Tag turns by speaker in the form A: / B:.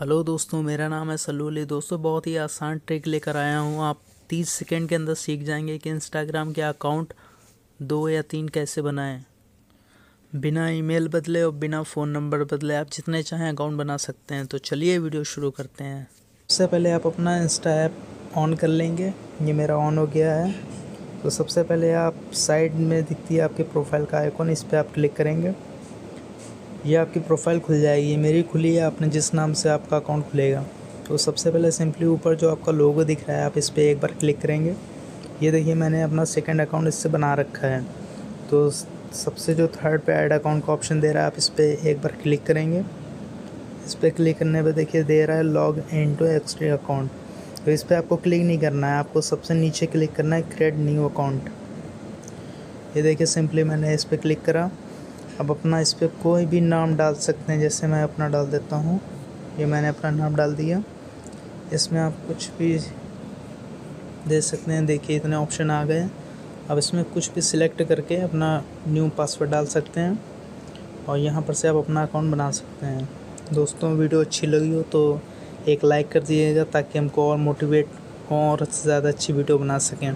A: Hello दोस्तों, मेरा नाम है सलूली दोस्तों, बहुत ही आसान ट्रिक लेकर आया हूँ। आप तीस सेकेंड के अंदर सीख जाएँगे कि इंस्टाग्राम के अकाउंट दो या तीन कैसे बनाएँ। बिना ईमेल बदले और बिना फ़ोन नंबर बदले आप जितने चाहें अकाउंट बना सकते हैं। तो चलिए वीडियो शुरू करते हैं। सबसे पहले आप अपना इंस्टा ऐप ऑन कर लेंगे। ये मेरा ऑन हो गया है। तो सबसे पहले आप साइड में दिखती है आपके प्रोफ़ाइल का आइकॉन इस पर आप क्लिक करेंगे। ये आपकी प्रोफ़ाइल खुल जाएगी मेरी खुली है आपने जिस नाम से आपका अकाउंट खुलेगा। तो सबसे पहले सिंपली ऊपर जो आपका लोगो दिख रहा है, आप इस पर एक बार क्लिक करेंगे। ये देखिए, मैंने अपना सेकंड अकाउंट इससे बना रखा है। तो सबसे जो थर्ड पे ऐड अकाउंट का ऑप्शन दे रहा है, आप इस पर एक बार क्लिक करेंगे। इस पर क्लिक करने पर देखिए, दे रहा है log in to extra account तो इस पर आपको क्लिक नहीं करना है, आपको सबसे नीचे क्लिक करना है क्रिएट न्यू अकाउंट ये देखिए सिंपली मैंने इस पर क्लिक करा। अब अपना इस पर कोई भी नाम डाल सकते हैं, जैसे मैं अपना डाल देता हूँ। ये मैंने अपना नाम डाल दिया। इसमें आप कुछ भी दे सकते हैं। देखिए, इतने ऑप्शन आ गए। अब इसमें कुछ भी सिलेक्ट करके अपना न्यू पासवर्ड डाल सकते हैं और यहाँ पर से आप अपना अकाउंट बना सकते हैं। दोस्तों, वीडियो अच्छी लगी हो तो एक लाइक कर दीजिएगा ताकि हमको और मोटिवेट और ज़्यादा अच्छी वीडियो बना सकें।